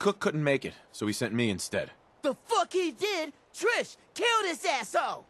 Cook couldn't make it, so he sent me instead. The fuck he did? Trish, kill this asshole!